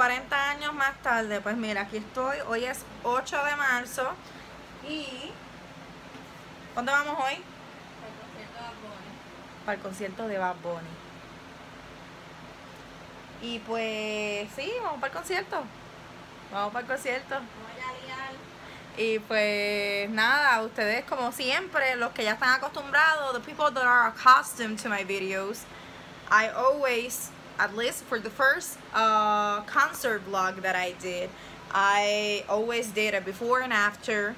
Después de 40 años más tarde, pues mira, aquí estoy. Hoy es 8 de marzo. Y... ¿Dónde vamos hoy? Para el concierto de Bad Bunny. Y pues sí, vamos para el concierto. Vamos para el concierto. Y pues nada, ustedes como siempre, los que ya están acostumbrados, the people that are accustomed to my videos, I always, at least for the first uh, concert vlog that I did, I always did a before and after,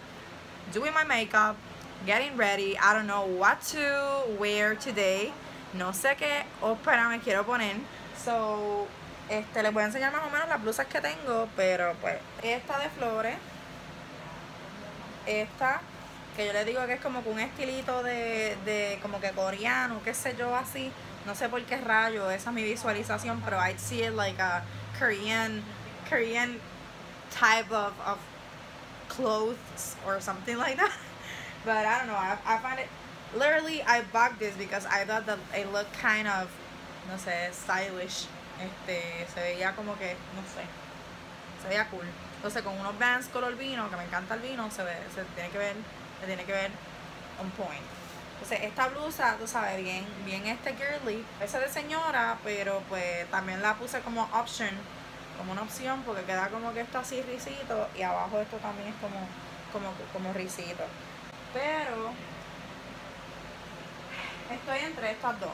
doing my makeup, getting ready. I don't know what to wear today. No sé qué ópera me quiero poner. So, este, les voy a enseñar más o menos las blusas que tengo, pero pues esta de flores esta que yo le digo que es como con un estilito de, de como que coreano, qué sé yo así, no sé por qué rayo, esa es mi visualización, pero I see it like a Korean Korean type of, of clothes or something like that. But I don't know, I, I find it literally I bought this because I thought that it looked kind of no sé, stylish. Este, se veía como que, no sé, se veía cool. Entonces con unos Vans color vino, que me encanta el vino, se ve, se tiene que ver, se tiene que ver on point. Entonces esta blusa, tú sabes, bien, bien este girly, esa de señora, pero pues también la puse como option, como una opción, porque queda como que esto así risito y abajo esto también es como, como, como risito. Pero estoy entre estas dos.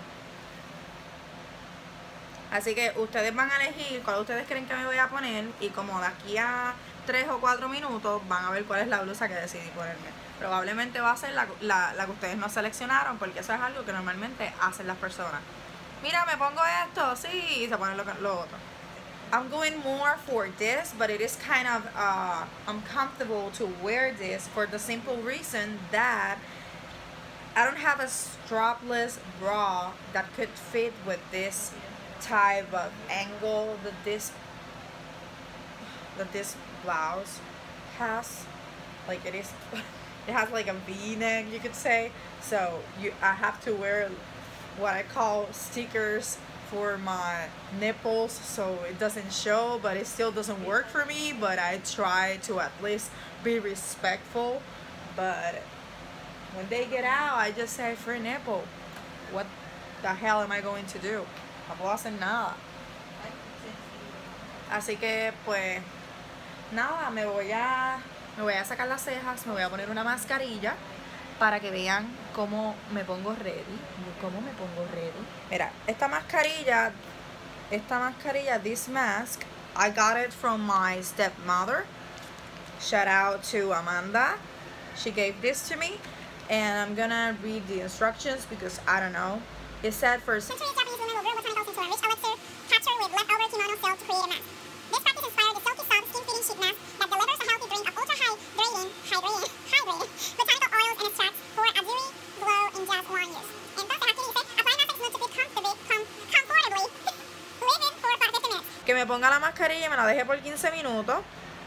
Así que ustedes van a elegir cuál ustedes creen que me voy a poner y como de aquí a 3 o 4 minutos van a ver cuál es la blusa que decidí ponerme. Probablemente va a ser la, la, la que ustedes no seleccionaron porque eso es algo que normalmente hacen las personas. Mira, me pongo esto, sí, y se ponen lo, lo otro. I'm going more for this, but it is kind of uh, uncomfortable to wear this for the simple reason that I don't have a strapless bra that could fit with this type of angle that this that this blouse has like it is it has like a v-neck you could say. So you I have to wear what I call stickers for my nipples so it doesn't show but it still doesn't work for me but I try to at least be respectful. But when they get out I just say free nipple. What the hell am I going to do? No puedo hacer nada. Así que pues nada, me voy a me voy a sacar las cejas, me voy a poner una mascarilla para que vean cómo me pongo ready, cómo me pongo ready. Mira, esta mascarilla, esta mascarilla, this mask, I got it from my stepmother. Shout out to Amanda. She gave this to me and I'm gonna read the instructions because I don't know. It said for que me ponga la mascarilla y me la deje por 15 minutos.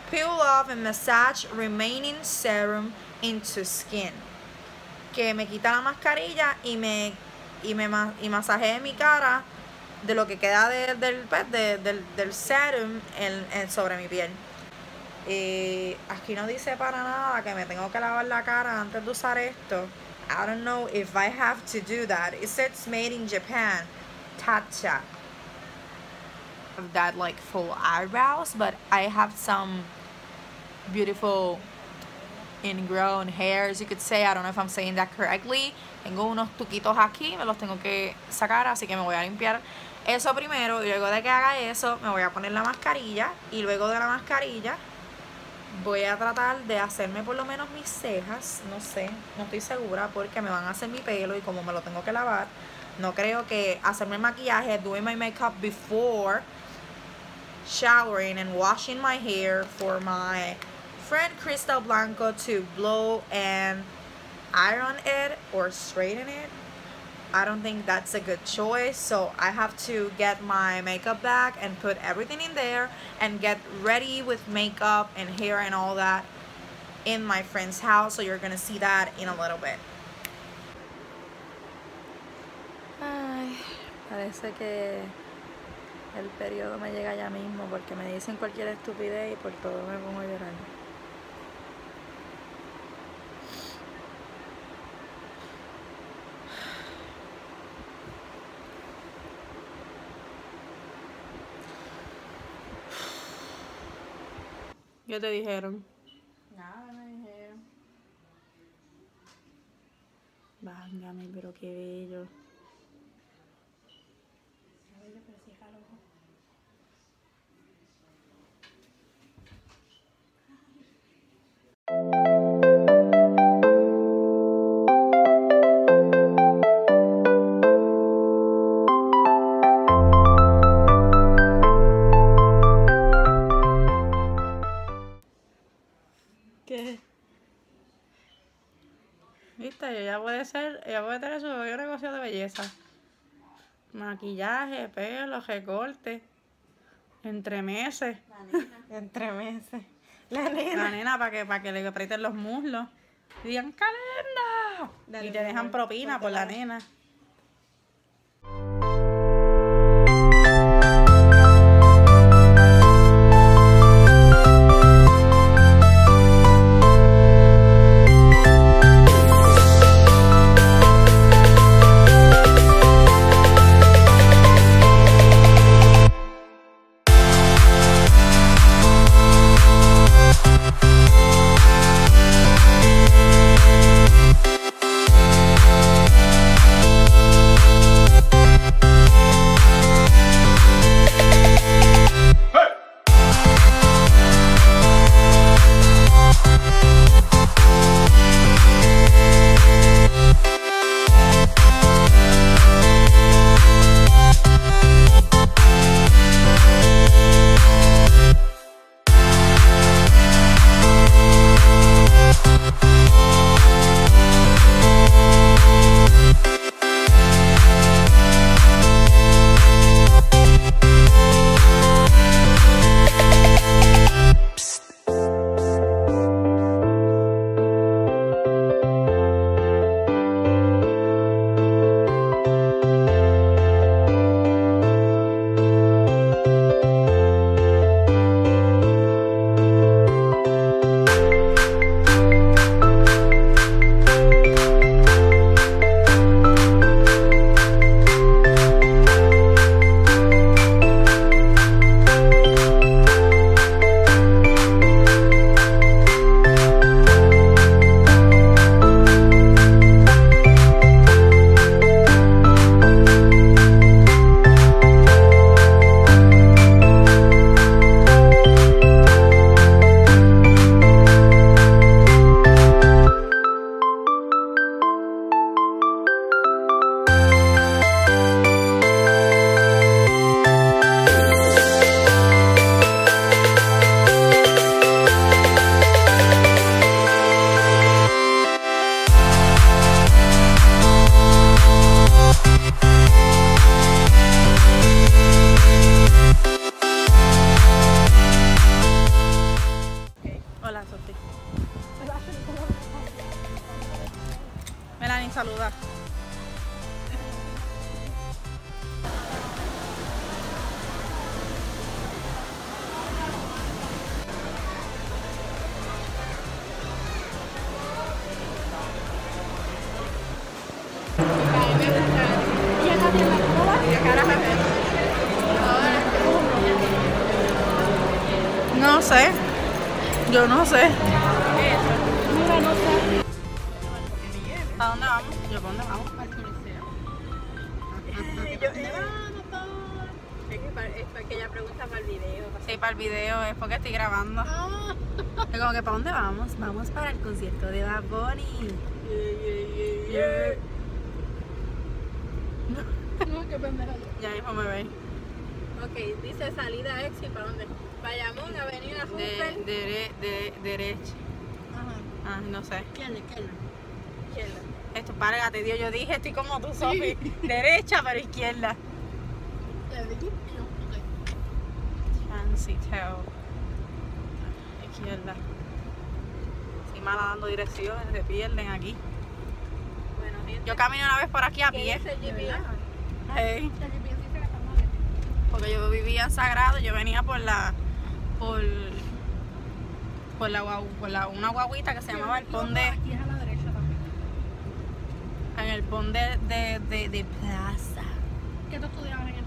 Peel off and massage remaining serum into skin. Que me quita la mascarilla y me y me y masajeé mi cara de lo que queda del, pues, del, del serum en, sobre mi piel. Y aquí no dice para nada que me tengo que lavar la cara antes de usar esto. I don't know if I have to do that. It says made in Japan. Tatcha. That like full eyebrows, but I have some beautiful ingrown hairs, you could say. I don't know if I'm saying that correctly. Tengo unos tuquitos aquí, me los tengo que sacar, así que me voy a limpiar eso primero. Y luego de que haga eso, me voy a poner la mascarilla. Y luego de la mascarilla, voy a tratar de hacerme por lo menos mis cejas. No sé, no estoy segura porque me van a hacer mi pelo y como me lo tengo que lavar, no creo que hacerme el maquillaje, doing my makeup before showering and washing my hair for my friend Crystal Blanco to blow and iron it or straighten it. I don't think that's a good choice. So I have to get my makeup bag and put everything in there and get ready with makeup and hair and all that in my friend's house. So you're going to see that in a little bit. Parece que El periodo me llega ya mismo porque me dicen cualquier estupidez y por todo me pongo a llorar. ¿Qué te dijeron? Nada, me dijeron. Vángame, pero qué bello. Maquillaje, pelo, recorte. Entre meses. Nena. Entre meses. La La nena. nena para que, para que le aprieten los muslos. Y digan, ¡calenda! Dale, y te dejan propina por la nena. Dónde vamos? ¿Yo para dónde vamos? Es porque ella pregunta para el video. Sí, para el video, es porque estoy grabando. Es como que ¿para dónde vamos? Vamos para el concierto de Bad Bunny. No, qué pendeja. Ya mismo me ve. Ok, dice salida exit, ¿para dónde? Bayamón, Avenida De, Hooper. de, de, derecha. Ajá. Ah, no sé. ¿Quién es? ¿Quién es? Izquierda. Esto, párgate, Dios. Yo dije, estoy como tú, Sofi. Derecha, pero izquierda. Fancy Tail. Izquierda. Si mala dando direcciones, se pierden aquí. Bueno. Yo camino una vez por aquí a ¿Quién pie. porque yo vivía en Sagrado, yo venía por la por por la, por la una guaguita que se llamaba el pon de Aquí es a la derecha también. en el pon de, de, de, plaza. ¿Qué tú estudiabas en el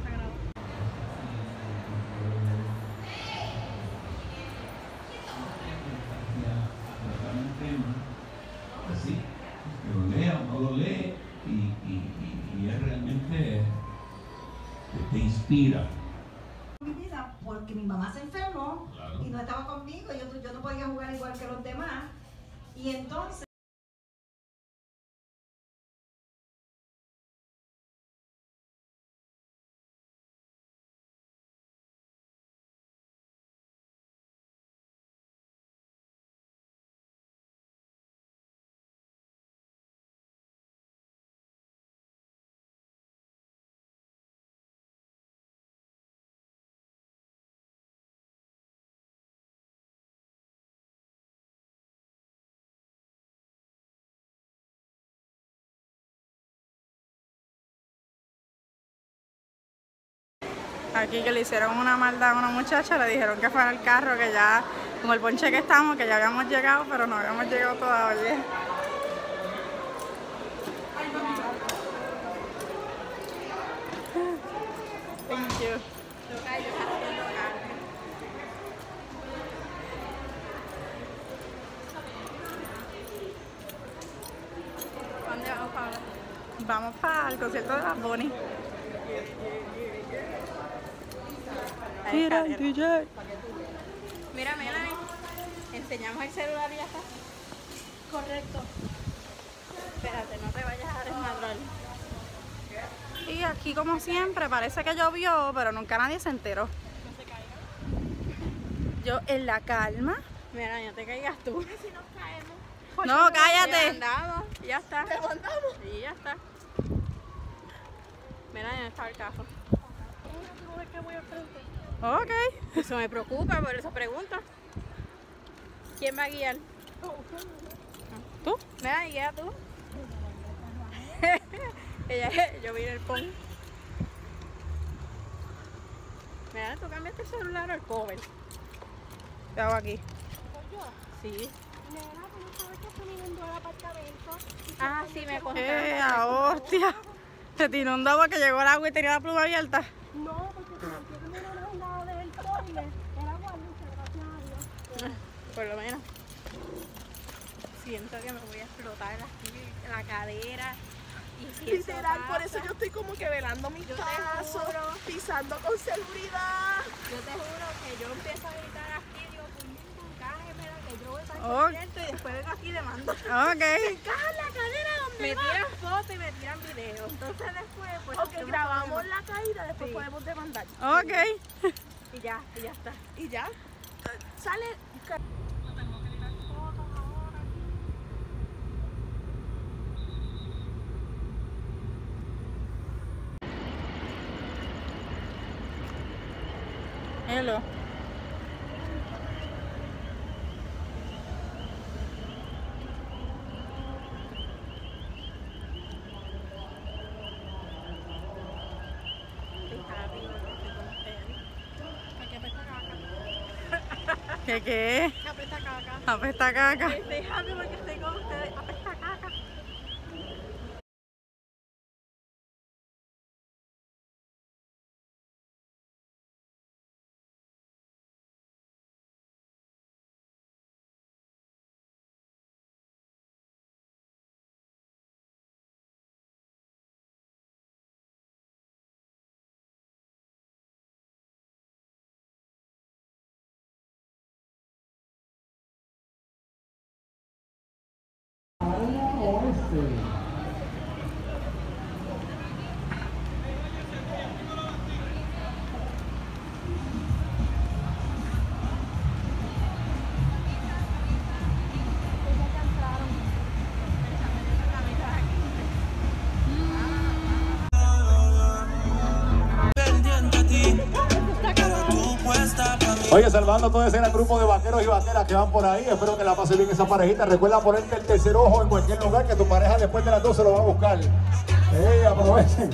Aquí que le hicieron una maldad a una muchacha, le dijeron que fuera el carro, que ya con el ponche que estamos, que ya habíamos llegado, pero no habíamos llegado todavía. Thank. ¿Dónde vamos Paula? Vamos para el concierto de las Bonnie. Mira el DJ. Mira, Melanie. Enseñamos el celular y ya está. Correcto. Espérate, no te vayas a desmadrar. Y aquí como siempre parece que llovió, pero nunca nadie se enteró. No se caiga. Yo en la calma. Mira, no te caigas tú. si nos caemos? No, cállate. Ya está. ¿Te mandamos? Sí, ya está. Mira, ya está el carro. Ok. Eso me preocupa, por eso pregunto. ¿Quién va a guiar? ¿Tú? Mira, guía tú. Ella, yo vine el pon. Mira, tú cambiaste el celular o el cover. ¿Qué hago aquí? Sí. Ah, sí, me contaron. ¡Eh, a hostia! Se te inundó porque llegó el agua y tenía la pluma abierta. No, porque como yo me lo al lado del toile, era guardián, gracias a Dios. Por lo menos. Siento que me voy a explotar aquí la cadera. Y Literal, por eso yo estoy como que velando mis Yo pasos, juro. pisando con seguridad. Yo te juro que yo empiezo a gritar aquí, digo, puñito, cágemela, que yo voy para el Oh. y después vengo aquí y demando. Ok. Caja la cadera donde Me tiran fotos y me tiran videos. Entonces después, pues. Ok, grabamos la caída, después Sí. podemos demandar. Ok. Y ya, y ya está. Y ya, sale. Caca. ¿Qué qué? Apesta caca. Apesta caca. Estoy happy porque 네. Oye, salvando todo ese gran grupo de vaqueros y vaqueras que van por ahí. Espero que la pase bien esa parejita. Recuerda ponerte el tercer ojo en cualquier lugar que tu pareja después de las 12 lo va a buscar. Eh, aprovechen.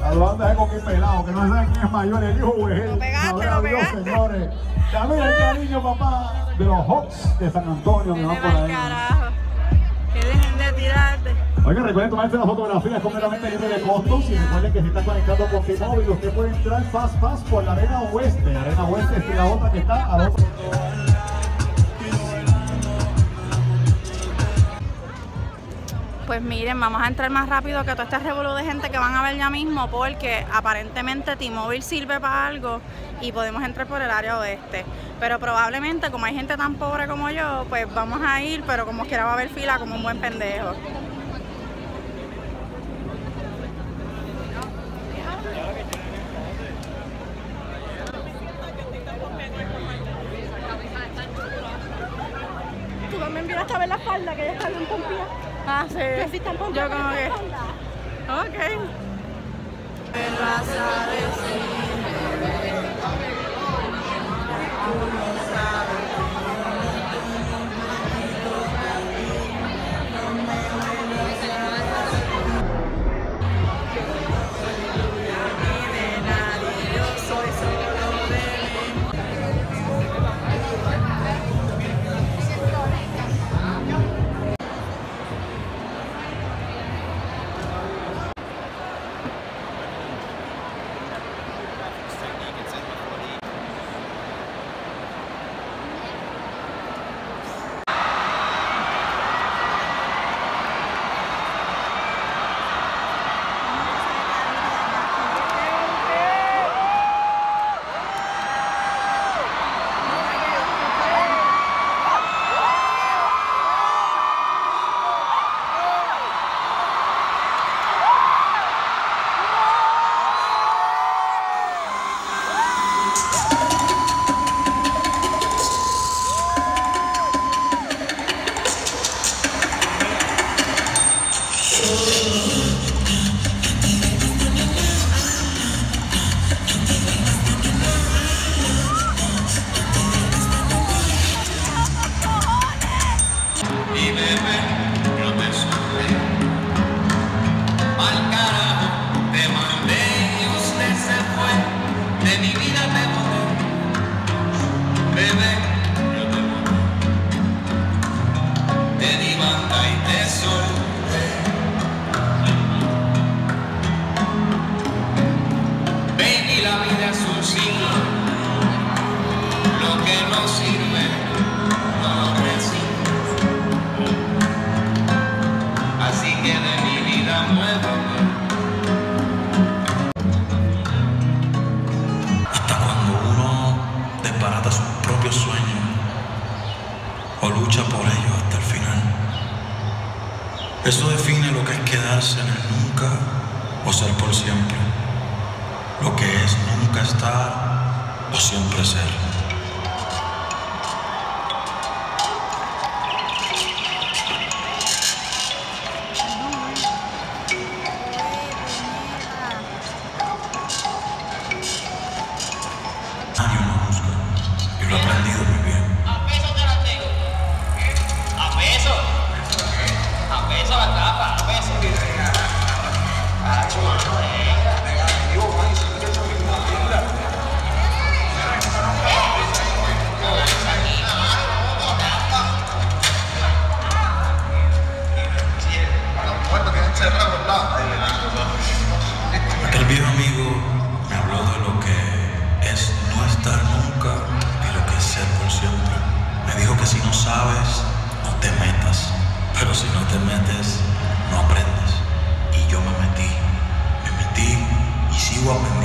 Salvando con mi pelado, que no sabe quién es mayor, el hijo güey. Lo pegaste, lo pegaste. señores. También el cariño, papá, de los Hawks de San Antonio, que van por ahí. Oiga, recuerden tomarse las fotografías completamente libre de costos y recuerden que si está conectado con T-Mobile usted puede entrar fast fast por la arena oeste. La arena oeste es la otra que está a otro. Pues miren, vamos a entrar más rápido que todo este revolú de gente que van a ver ya mismo porque aparentemente T-Mobile sirve para algo y podemos entrar por el área oeste. Pero probablemente como hay gente tan pobre como yo, pues vamos a ir, pero como quiera va a haber fila como un buen pendejo. me envió hasta ver la espalda, que ya está bien pompía. Ah, sí. Que sí está están pompidas. Yo como que. Ok. En las aves. welcome.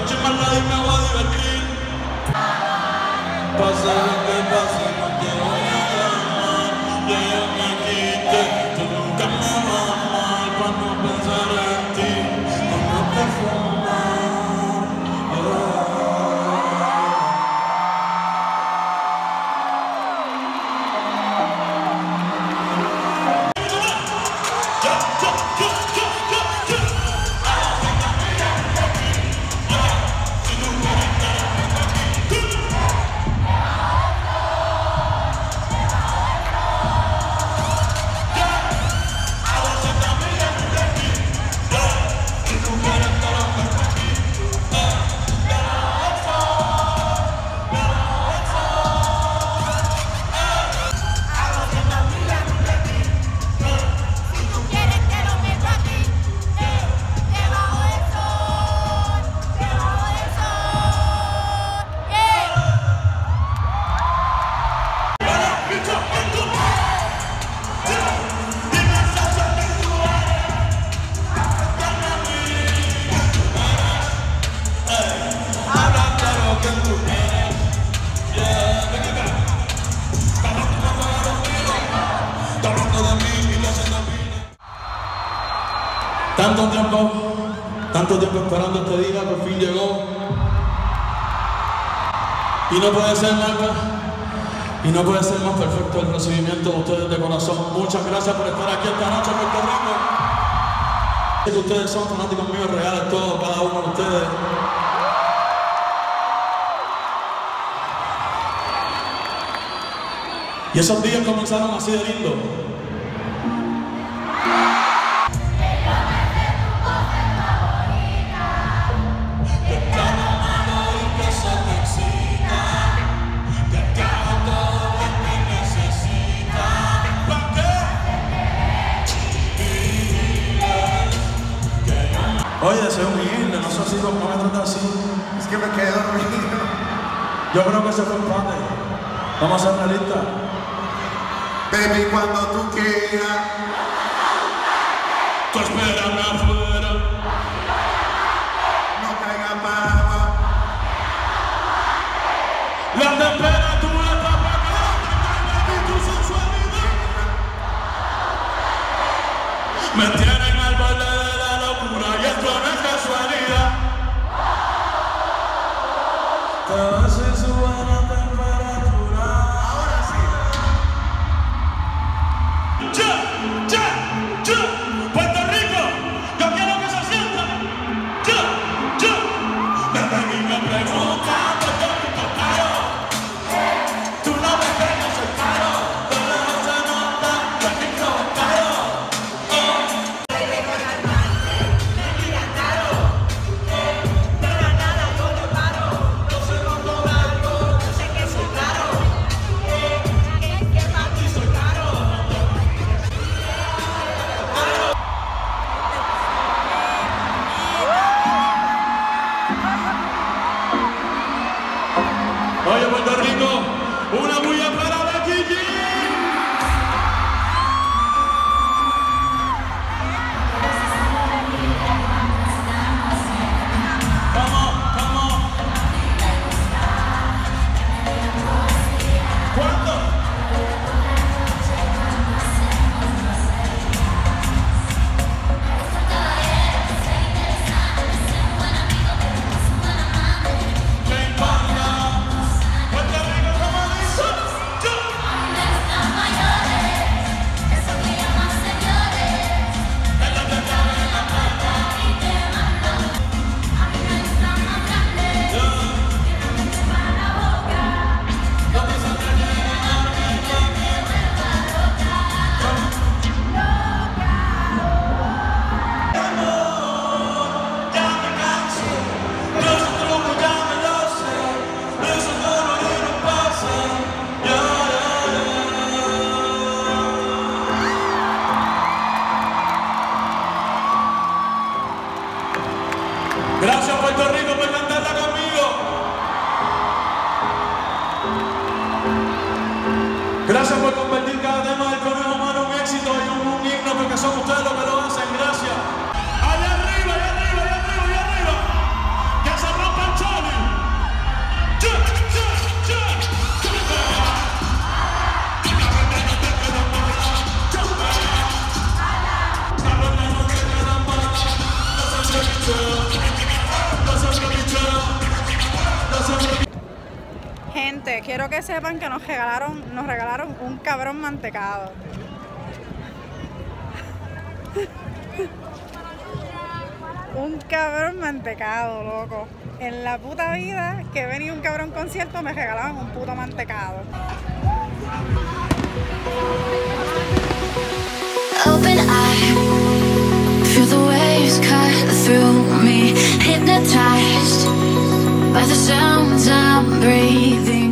Noche mala y me voy a divertir. Pasa que no puede ser más, y no puede ser más perfecto el recibimiento de ustedes de corazón. Muchas gracias por estar aquí esta noche, Puerto Rico. Que ustedes son fanáticos míos reales, todos, cada uno de ustedes. Y esos días comenzaron así de lindo. Humilde, no me trata así. Es que me quedé dormido. Yo creo que se fue empate. Vamos a hacer una lista. Baby, cuando tú quieras. Tú espérame afuera. No caiga pava. La temperatura está apagada tu sensualidad me Quiero que sepan que nos regalaron, nos regalaron un cabrón mantecado. un cabrón mantecado, loco. En la puta vida que venía un cabrón concierto me regalaban un puto mantecado. Open eye, feel the waves cut through me. Hypnotized by the sounds I'm breathing.